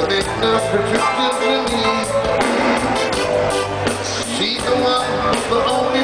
But it's not. She's the one, the only